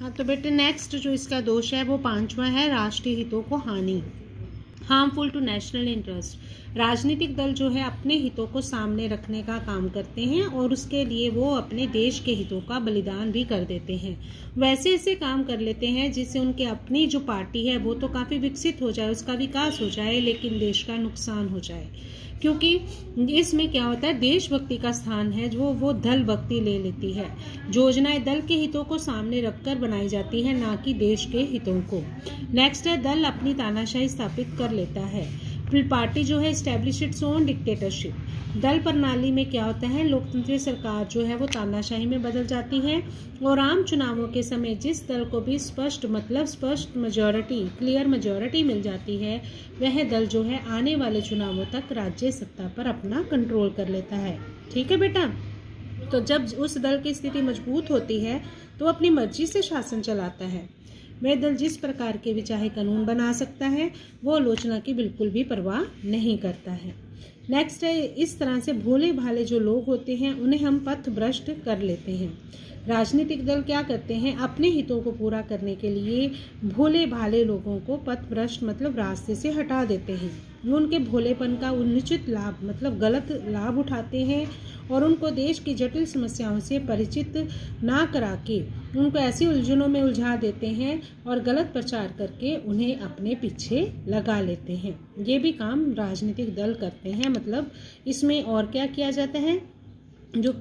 हाँ तो बेटे नेक्स्ट जो इसका दोष है, वो पांचवा है, राष्ट्रीय हितों को हानि। हार्मफुल टू नेशनल इंटरेस्ट राजनीतिक दल जो है अपने हितों को सामने रखने का काम करते हैं और उसके लिए वो अपने देश के हितों का बलिदान भी कर देते हैं। वैसे ऐसे काम कर लेते हैं जिससे उनके अपनी जो पार्टी है वो तो काफ़ी विकसित हो जाए, उसका विकास हो जाए, लेकिन देश का नुकसान हो जाए। क्योंकि इसमें क्या होता है, देशभक्ति का स्थान है जो वो दल भक्ति ले लेती है। योजनाएँ दल के हितों को सामने रखकर बनाई जाती है, ना कि देश के हितों को। नेक्स्ट है, दल अपनी तानाशाही स्थापित कर लेता है। फिर पार्टी जो है स्टैब्लिश इट्स ओन डिक्टेटरशिप दल प्रणाली में क्या होता है? लोकतंत्री सरकार जो है वो तानाशाही में बदल जाती है और आम चुनावों के समय जिस दल को भी स्पष्ट मतलब स्पष्ट मेजोरिटी क्लियर मेजोरिटी मिल जाती है, वह दल जो है आने वाले चुनावों तक राज्य सत्ता पर अपना कंट्रोल कर लेता है। ठीक है बेटा? तो जब उस दल की स्थिति मज़बूत होती है तो अपनी मर्ज़ी से शासन चलाता है। वह दल जिस प्रकार के भी चाहे कानून बना सकता है, वो आलोचना की बिल्कुल भी परवाह नहीं करता है। नेक्स्ट है, इस तरह से भोले भाले जो लोग होते हैं, उन्हें हम पथ भ्रष्ट कर लेते हैं। राजनीतिक दल क्या करते हैं? अपने हितों को पूरा करने के लिए भोले भाले लोगों को पथ भ्रष्ट मतलब रास्ते से हटा देते हैं। वो उनके भोलेपन का उन्निचित लाभ मतलब गलत लाभ उठाते हैं और उनको देश की जटिल समस्याओं से परिचित ना करा के उनको ऐसी उलझनों में उलझा देते हैं और गलत प्रचार करके उन्हें अपने पीछे लगा लेते हैं। ये भी काम राजनीतिक दल करते हैं मतलब इसमें और क्या किया जाता है? जो